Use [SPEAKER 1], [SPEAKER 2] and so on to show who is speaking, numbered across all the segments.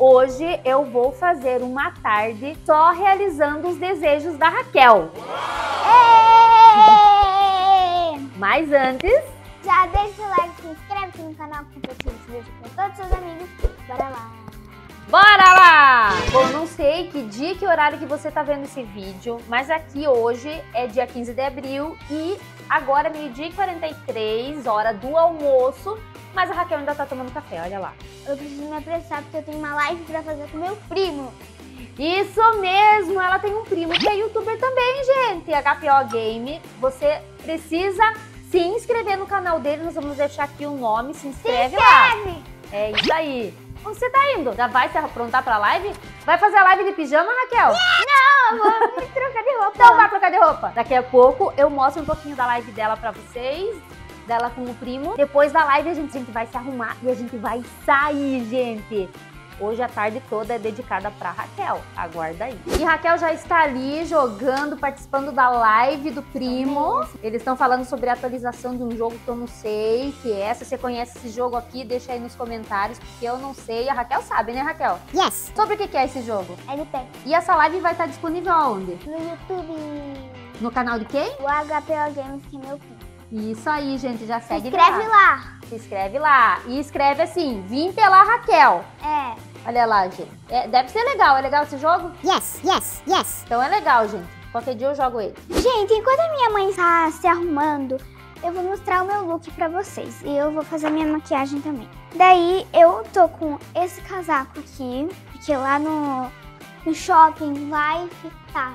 [SPEAKER 1] Hoje eu vou fazer uma tarde só realizando os desejos da Raquel. Mas antes,
[SPEAKER 2] Já deixa o like, se inscreve aqui no canal, compartilha esse vídeo com todos os seus amigos. Bora lá!
[SPEAKER 1] bora lá! Bom, não sei que dia, que horário que você tá vendo esse vídeo, mas aqui hoje é dia 15 de abril e agora é meio-dia e 43, hora do almoço, mas a Raquel ainda tá tomando café, olha lá.
[SPEAKER 2] Eu preciso me apressar porque eu tenho uma live pra fazer com meu primo.
[SPEAKER 1] Isso mesmo, ela tem um primo que é youtuber também, gente. HPO Game. Você precisa se inscrever no canal dele. Nós vamos deixar aqui o nome. Se inscreve lá.
[SPEAKER 2] Inscreve!
[SPEAKER 1] É isso aí. Onde você tá indo? Já vai se aprontar pra live? Vai fazer a live de pijama, Raquel?
[SPEAKER 2] Não, eu vou me trocar de roupa.
[SPEAKER 1] Então vai trocar de roupa. Daqui a pouco eu mostro um pouquinho da live dela pra vocês. Dela com o primo. Depois da live a gente, a gente vai se arrumar e a gente vai sair, gente. Hoje a tarde toda é dedicada pra Raquel. Aguarda aí. E Raquel já está ali jogando, participando da live do primo. Eles estão falando sobre a atualização de um jogo que eu não sei que é. Se você conhece esse jogo aqui, deixa aí nos comentários, porque eu não sei. A Raquel sabe, né, Raquel?
[SPEAKER 2] Yes!
[SPEAKER 1] Sobre o que é esse jogo?
[SPEAKER 2] É de pé.
[SPEAKER 1] E essa live vai estar disponível aonde?
[SPEAKER 2] No YouTube,
[SPEAKER 1] No canal de quem?
[SPEAKER 2] o HPO Games, que é meu primo.
[SPEAKER 1] Isso aí, gente, já
[SPEAKER 2] Se
[SPEAKER 1] segue
[SPEAKER 2] inscreve lá.
[SPEAKER 1] Se inscreve lá. E escreve assim, vim pela Raquel.
[SPEAKER 2] É.
[SPEAKER 1] Olha lá, gente. É, deve ser legal. É legal esse jogo?
[SPEAKER 2] Yes, yes, yes.
[SPEAKER 1] Então é legal, gente. Qualquer dia eu jogo ele.
[SPEAKER 2] Gente, enquanto a minha mãe está se arrumando, eu vou mostrar o meu look pra vocês. E eu vou fazer minha maquiagem também. Daí eu tô com esse casaco aqui, porque lá no, no shopping vai ficar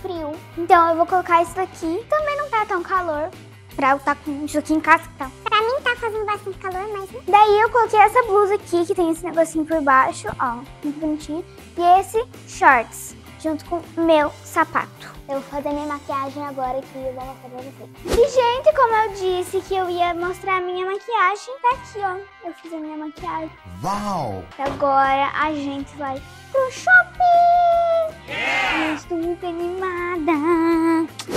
[SPEAKER 2] frio. Então eu vou colocar isso daqui. Também não tá tão calor. Pra eu estar com isso aqui em casa que tá. Pra mim tá fazendo bastante calor, mas. Daí eu coloquei essa blusa aqui, que tem esse negocinho por baixo, ó, muito bonitinho. E esse shorts, junto com meu sapato. Eu vou fazer minha maquiagem agora que eu vou mostrar pra vocês. E, gente, como eu disse que eu ia mostrar a minha maquiagem, tá aqui, ó. Eu fiz a minha maquiagem.
[SPEAKER 3] Uau!
[SPEAKER 2] E agora a gente vai pro shopping! Eu estou muito animada.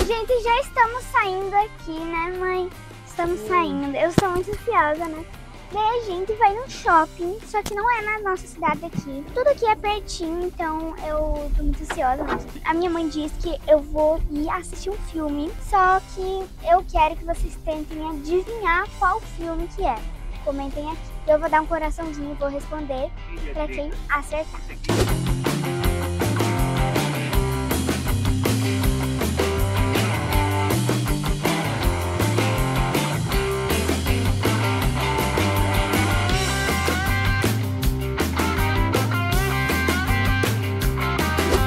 [SPEAKER 2] Gente, já estamos saindo aqui, né, mãe? Estamos saindo. Eu sou muito ansiosa, né? Daí a gente vai no shopping, só que não é na nossa cidade aqui. Tudo aqui é pertinho, então eu tô muito ansiosa. Mas a minha mãe disse que eu vou ir assistir um filme, só que eu quero que vocês tentem adivinhar qual filme que é. Comentem aqui. Eu vou dar um coraçãozinho e vou responder pra quem acertar.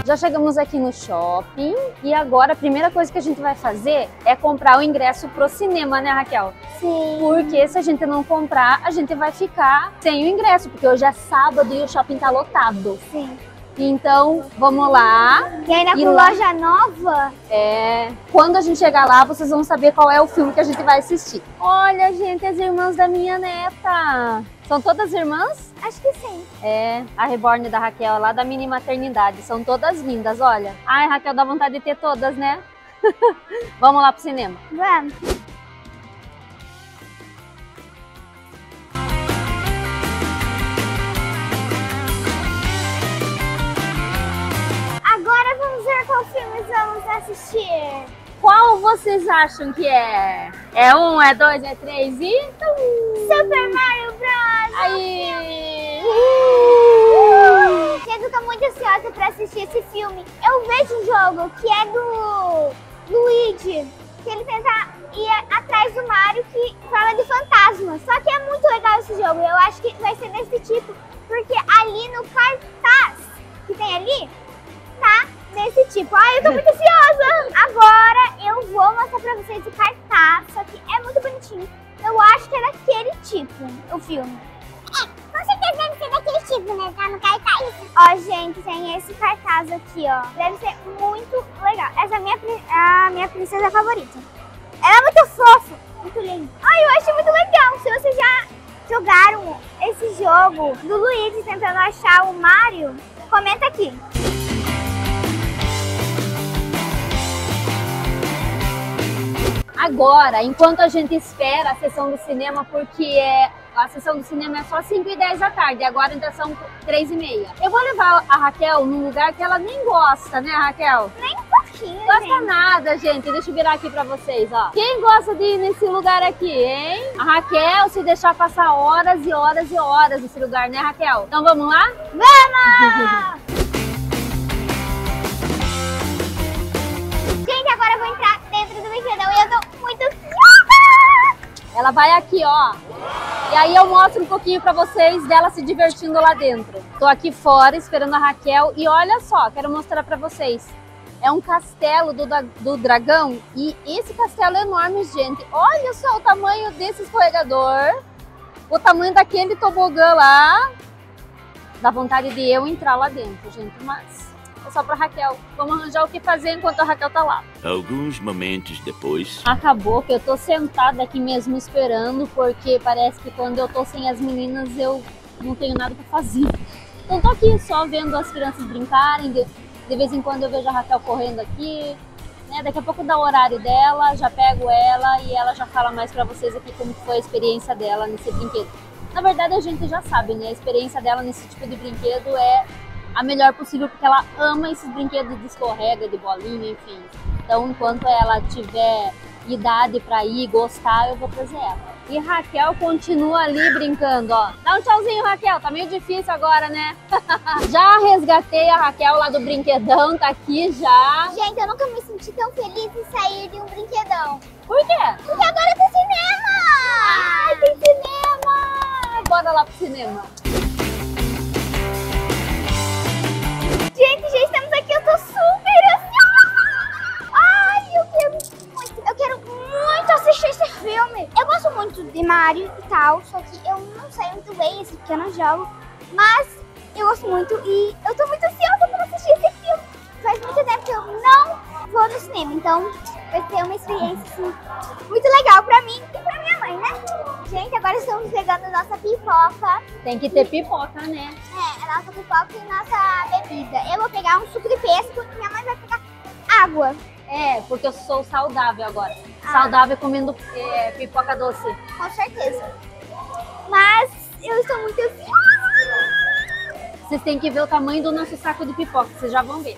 [SPEAKER 1] Já chegamos aqui no shopping e agora a primeira coisa que a gente vai fazer é comprar o ingresso pro cinema, né, Raquel?
[SPEAKER 2] Sim.
[SPEAKER 1] Porque se a gente não comprar, a gente vai ficar sem o ingresso, porque hoje é sábado e o shopping tá lotado.
[SPEAKER 2] Sim.
[SPEAKER 1] Então, vamos lá.
[SPEAKER 2] E ainda
[SPEAKER 1] E
[SPEAKER 2] com
[SPEAKER 1] lá-
[SPEAKER 2] loja nova?
[SPEAKER 1] É, quando a gente chegar lá, vocês vão saber qual é o filme que a gente vai assistir. Olha, gente, as irmãs da minha neta. São todas irmãs?
[SPEAKER 2] Acho que sim.
[SPEAKER 1] É, a reborn da Raquel lá da mini maternidade. São todas lindas, olha. Ai, Raquel, dá vontade de ter todas, né? Vamos lá pro cinema.
[SPEAKER 2] Vamos. Assistir.
[SPEAKER 1] Qual vocês acham que é? É um, é dois, é três e...
[SPEAKER 2] Super Mario Bros.
[SPEAKER 1] Aí!
[SPEAKER 2] Gente, eu tô muito ansiosa pra assistir esse filme. Eu vejo um jogo que é do Luigi, que ele tenta ir atrás do Mario que fala de fantasmas. Só que é muito legal esse jogo. Eu acho que vai ser desse tipo, porque ali no cartaz que tem ali, desse tipo. Ai, eu tô muito ansiosa! Agora eu vou mostrar pra vocês o cartaz, só que é muito bonitinho. Eu acho que é daquele tipo, o filme. Com certeza deve ser daquele tipo, né? Tá no cartaz. Ó, gente, tem esse cartaz aqui, ó. Deve ser muito legal. Essa é a minha, a minha princesa favorita. Ela é muito fofa, muito linda. Ai, eu acho muito legal. Se vocês já jogaram esse jogo do Luigi tentando achar o Mario, comenta aqui.
[SPEAKER 1] Agora, enquanto a gente espera a sessão do cinema, porque é A sessão do cinema é só 5 e 10 da tarde, agora ainda são 3 e meia. Eu vou levar a Raquel num lugar que ela nem gosta, né, Raquel?
[SPEAKER 2] Nem um pouquinho,
[SPEAKER 1] Gosta
[SPEAKER 2] gente.
[SPEAKER 1] nada, gente. Deixa eu virar aqui pra vocês, ó. Quem gosta de ir nesse lugar aqui, hein? A Raquel, se deixar passar horas e horas e horas nesse lugar, né, Raquel? Então vamos lá?
[SPEAKER 2] Vamos!
[SPEAKER 1] Ela vai aqui, ó. E aí eu mostro um pouquinho pra vocês dela se divertindo lá dentro. Tô aqui fora esperando a Raquel e olha só, quero mostrar pra vocês. É um castelo do, do dragão e esse castelo é enorme, gente. Olha só o tamanho desse escorregador. O tamanho daquele tobogã lá. Dá vontade de eu entrar lá dentro, gente, mas é só pra Raquel. Vamos arranjar o que fazer enquanto a Raquel tá lá.
[SPEAKER 3] Alguns momentos depois.
[SPEAKER 1] Acabou que eu tô sentada aqui mesmo esperando, porque parece que quando eu tô sem as meninas eu não tenho nada pra fazer. Então tô aqui só vendo as crianças brincarem, de, de vez em quando eu vejo a Raquel correndo aqui, né? Daqui a pouco dá o horário dela, já pego ela e ela já fala mais pra vocês aqui como foi a experiência dela nesse brinquedo. Na verdade a gente já sabe, né? A experiência dela nesse tipo de brinquedo é a melhor possível porque ela ama esses brinquedos de escorrega, de bolinha, enfim. Então, enquanto ela tiver idade pra ir, gostar, eu vou trazer ela. E Raquel continua ali brincando, ó. Dá um tchauzinho, Raquel. Tá meio difícil agora, né? já resgatei a Raquel lá do brinquedão, tá aqui já.
[SPEAKER 2] Gente, eu nunca me senti tão feliz em sair de um brinquedão.
[SPEAKER 1] Por quê?
[SPEAKER 2] Porque agora tem cinema!
[SPEAKER 1] Ai, tem cinema! Bora lá pro cinema.
[SPEAKER 2] Gente, já estamos aqui, eu tô super ansiosa! Ai, eu quero muito, eu quero muito assistir esse filme. Eu gosto muito de Mario e tal, só que eu não sei muito bem esse não jogo. Mas eu gosto muito e eu tô muito ansiosa pra assistir esse filme. Faz muito tempo que eu não vou no cinema, então vai ser uma experiência assim, muito legal pra mim e pra minha mãe, né? Gente, agora estamos pegando nossa pipoca.
[SPEAKER 1] Tem que ter pipoca, né?
[SPEAKER 2] É, nossa pipoca e nossa bebida. Eu vou pegar um suco de pêssego e minha mãe vai pegar água.
[SPEAKER 1] É, porque eu sou saudável agora.
[SPEAKER 2] Ah.
[SPEAKER 1] Saudável comendo é, pipoca doce.
[SPEAKER 2] Com certeza. Mas eu estou muito ansiosa.
[SPEAKER 1] Vocês têm que ver o tamanho do nosso saco de pipoca, vocês já vão ver.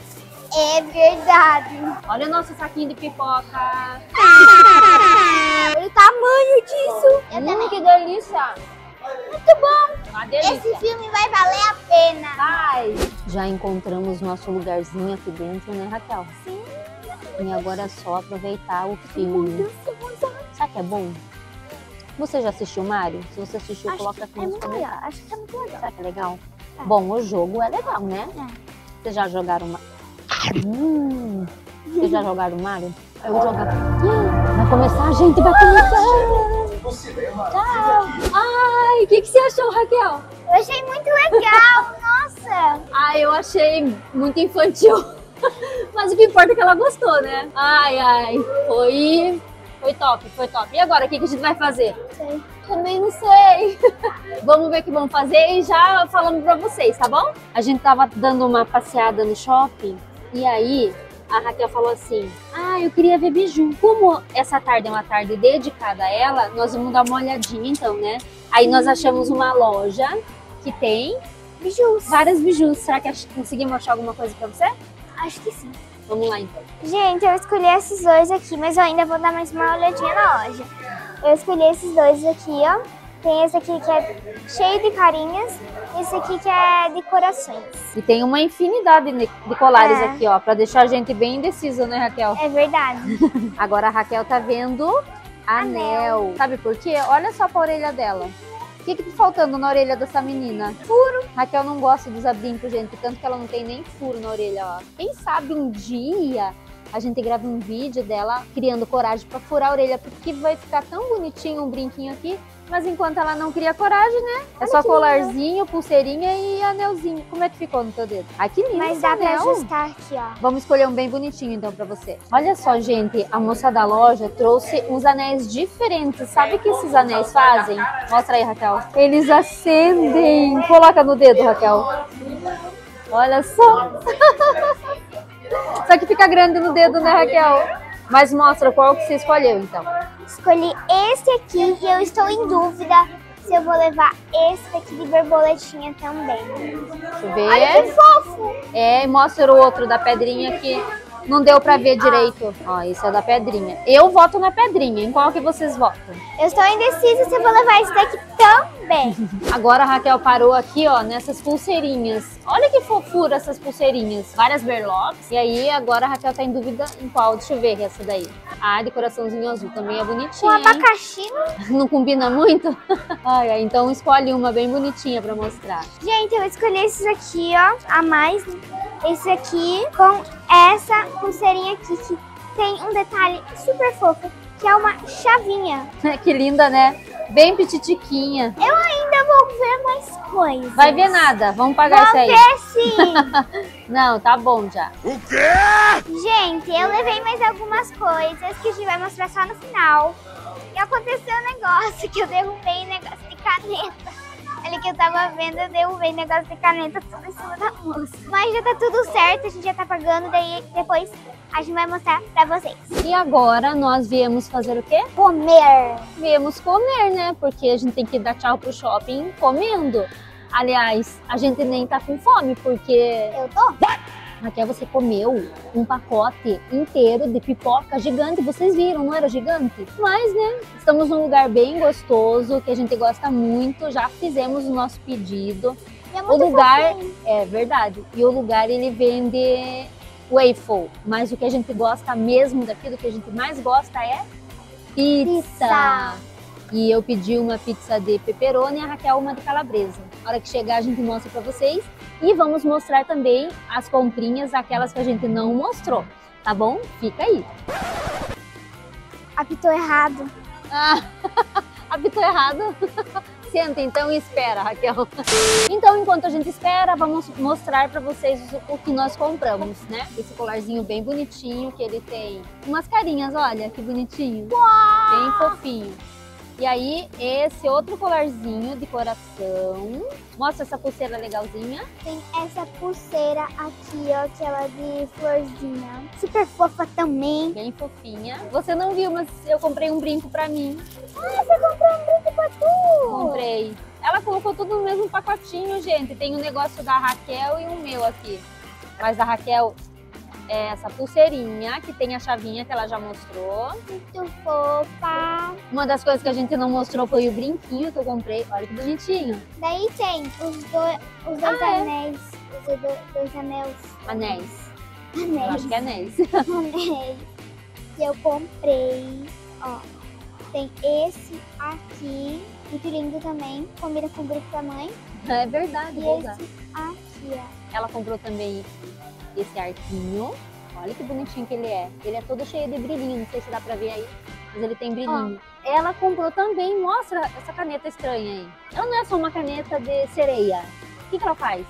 [SPEAKER 2] É verdade.
[SPEAKER 1] Olha o nosso saquinho de pipoca.
[SPEAKER 2] Olha o tamanho disso. Eu
[SPEAKER 1] Hum,
[SPEAKER 2] também.
[SPEAKER 1] que delícia!
[SPEAKER 2] Muito bom.
[SPEAKER 1] Uma
[SPEAKER 2] Esse filme vai valer a pena.
[SPEAKER 1] Vai! Já encontramos nosso lugarzinho aqui dentro, né, Raquel?
[SPEAKER 2] Sim.
[SPEAKER 1] E agora é só aproveitar o filme. Sabe que é bom? Você já assistiu Mario? Se você assistiu, coloca aqui
[SPEAKER 2] é
[SPEAKER 1] nos
[SPEAKER 2] muito
[SPEAKER 1] comentários.
[SPEAKER 2] legal. Acho que é muito legal.
[SPEAKER 1] Será que é legal?
[SPEAKER 2] É.
[SPEAKER 1] Bom, o jogo é legal, né?
[SPEAKER 2] É.
[SPEAKER 1] Vocês já jogaram Mario? Hum, vocês já jogaram Mario? Eu vou jogar. Vai começar, gente, vai começar! Tchau! Ai, o que, que você achou, Raquel?
[SPEAKER 2] Eu achei muito legal. Nossa.
[SPEAKER 1] Ah, eu achei muito infantil. Mas o que importa é que ela gostou, né? Ai, ai, foi. Foi top, foi top. E agora, o que, que a gente vai fazer?
[SPEAKER 2] Sei.
[SPEAKER 1] Também não sei. vamos ver o que vamos fazer e já falamos pra vocês, tá bom? A gente tava dando uma passeada no shopping e aí a Raquel falou assim: Ah, eu queria ver biju. Como essa tarde é uma tarde dedicada a ela, nós vamos dar uma olhadinha então, né? Aí nós achamos uma loja que tem
[SPEAKER 2] Bijus.
[SPEAKER 1] várias bijus. Será que conseguimos achar alguma coisa pra você?
[SPEAKER 2] Acho que sim.
[SPEAKER 1] Vamos lá então.
[SPEAKER 2] Gente, eu escolhi esses dois aqui, mas eu ainda vou dar mais uma olhadinha na loja. Eu escolhi esses dois aqui, ó. Tem esse aqui que é cheio de carinhas e esse aqui que é de corações.
[SPEAKER 1] E tem uma infinidade de de colares
[SPEAKER 2] É.
[SPEAKER 1] aqui, ó, pra deixar a gente bem indecisa, né, Raquel?
[SPEAKER 2] É verdade.
[SPEAKER 1] Agora a Raquel tá vendo anel.
[SPEAKER 2] Anel.
[SPEAKER 1] Sabe por quê? Olha só pra orelha dela. O que que tá faltando na orelha dessa menina? Furo. Raquel não gosta dos brincos, gente. Tanto que ela não tem nem furo na orelha, ó. Quem sabe um dia a gente grava um vídeo dela criando coragem pra furar a orelha. Porque vai ficar tão bonitinho um brinquinho aqui. Mas enquanto ela não cria coragem, né? É só colarzinho, pulseirinha e anelzinho. Como é que ficou no teu dedo? Ai, que lindo
[SPEAKER 2] Mas dá pra
[SPEAKER 1] anel.
[SPEAKER 2] ajustar aqui, ó.
[SPEAKER 1] Vamos escolher um bem bonitinho então pra você. Olha só, gente, a moça da loja trouxe uns anéis diferentes. Sabe o que esses anéis fazem? Mostra aí, Raquel. Eles acendem. Coloca no dedo, Raquel. Olha só. Só que fica grande no dedo, né, Raquel? Mas mostra qual que você escolheu, então.
[SPEAKER 2] Escolhi esse aqui e eu estou em dúvida se eu vou levar esse daqui de borboletinha também.
[SPEAKER 1] Deixa eu
[SPEAKER 2] Olha que
[SPEAKER 1] ver.
[SPEAKER 2] fofo!
[SPEAKER 1] É, e mostra o outro da pedrinha que não deu pra ver direito. Ó, esse é da pedrinha. Eu voto na pedrinha. Em qual que vocês votam?
[SPEAKER 2] Eu estou indecisa se eu vou levar esse daqui também.
[SPEAKER 1] Agora a Raquel parou aqui, ó, nessas pulseirinhas. Olha que fofura essas pulseirinhas. Várias berlocks. E aí, agora a Raquel tá em dúvida em qual. Deixa eu ver essa daí. Ah, de coraçãozinho azul também é
[SPEAKER 2] Com
[SPEAKER 1] bonitinha, hein?
[SPEAKER 2] abacaxi.
[SPEAKER 1] Não combina muito? Ai, ai, então escolhe uma bem bonitinha pra mostrar.
[SPEAKER 2] Gente, eu escolhi esses aqui, ó, a mais. Esse aqui com essa pulseirinha aqui que tem um detalhe super fofo, que é uma chavinha.
[SPEAKER 1] que linda, né? Bem petitiquinha.
[SPEAKER 2] Eu ainda vou ver mais coisas.
[SPEAKER 1] Vai ver nada. Vamos pagar isso
[SPEAKER 2] Vou
[SPEAKER 1] aí.
[SPEAKER 2] ver sim.
[SPEAKER 1] Não, tá bom já.
[SPEAKER 2] Gente, eu levei mais algumas coisas que a gente vai mostrar só no final. E aconteceu um negócio que eu derrubei negócio de caneta. Ali que eu tava vendo, eu derrubei negócio de caneta tudo em cima da moça. Mas já tá tudo certo, a gente já tá pagando, daí depois a gente vai mostrar pra vocês.
[SPEAKER 1] E agora nós viemos fazer o quê?
[SPEAKER 2] Comer.
[SPEAKER 1] Viemos comer, né? Porque a gente tem que dar tchau pro shopping comendo. Aliás, a gente nem tá com fome, porque
[SPEAKER 2] Eu tô?
[SPEAKER 1] Raquel, você comeu um pacote inteiro de pipoca gigante. Vocês viram, não era gigante? Mas, né? Estamos num lugar bem gostoso, que a gente gosta muito. Já fizemos o nosso pedido.
[SPEAKER 2] E é
[SPEAKER 1] O lugar
[SPEAKER 2] fofinho.
[SPEAKER 1] é verdade. E o lugar ele vende waffle, mas o que a gente gosta mesmo daqui, do que a gente mais gosta é pizza.
[SPEAKER 2] Pizza.
[SPEAKER 1] E eu pedi uma pizza de pepperoni e a Raquel uma de calabresa. Na hora que chegar a gente mostra pra vocês e vamos mostrar também as comprinhas, aquelas que a gente não mostrou, tá bom? Fica aí.
[SPEAKER 2] Apitou errado.
[SPEAKER 1] Ah, apitou errado. Senta então e espera, Raquel. Então, enquanto a gente espera, vamos mostrar pra vocês o, que nós compramos, né? Esse colarzinho bem bonitinho, que ele tem umas carinhas, olha que bonitinho. Bem fofinho. E aí, esse outro colarzinho de coração. Mostra essa pulseira legalzinha.
[SPEAKER 2] Tem essa pulseira aqui, ó, que ela é de florzinha. Super fofa também.
[SPEAKER 1] Bem fofinha. Você não viu, mas eu comprei um brinco pra mim.
[SPEAKER 2] Ah, você comprou um brinco pra tu?
[SPEAKER 1] Comprei. Ela colocou tudo no mesmo pacotinho, gente. Tem o negócio da Raquel e o meu aqui. Mas da Raquel é essa pulseirinha, que tem a chavinha que ela já mostrou.
[SPEAKER 2] Muito fofa.
[SPEAKER 1] Uma das coisas que a gente não mostrou foi o brinquinho que eu comprei. Olha que bonitinho.
[SPEAKER 2] Daí tem os, dois os dois
[SPEAKER 1] Ah, é?
[SPEAKER 2] anéis. Os dois, dois anéis.
[SPEAKER 1] Anéis. Eu
[SPEAKER 2] Anéis.
[SPEAKER 1] acho que é anéis.
[SPEAKER 2] anéis. Que eu comprei. Ó. Tem esse aqui. Muito lindo também. Combina com o grupo da mãe.
[SPEAKER 1] É verdade,
[SPEAKER 2] E esse aqui, ó.
[SPEAKER 1] Ela comprou também esse arquinho. Olha que bonitinho que ele é. Ele é todo cheio de brilhinho, não sei se dá pra ver aí, mas ele tem brilhinho. Ela comprou também, mostra essa caneta estranha aí. Ela não é só uma caneta de sereia. O que, que ela faz?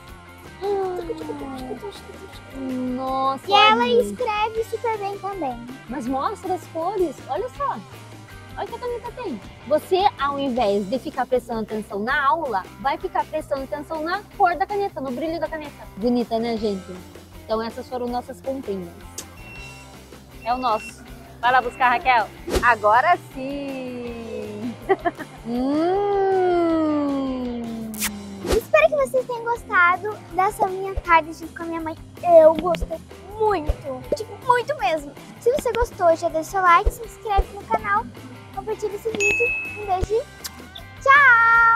[SPEAKER 1] Nossa,
[SPEAKER 2] E ela escreve super bem também.
[SPEAKER 1] Mas mostra as cores, olha só. Olha que a caneta tem. Você, ao invés de ficar prestando atenção na aula, vai ficar prestando atenção na cor da caneta, no brilho da caneta. Bonita, né, gente? Então essas foram nossas comprinhas. É o nosso. Vai lá buscar, Raquel. Agora sim. hum.
[SPEAKER 2] Espero que vocês tenham gostado dessa minha tarde junto com a minha mãe. Eu gostei muito. Tipo, muito mesmo. Se você gostou, já deixa o like, se inscreve no canal, compartilha esse vídeo. Um beijo e tchau!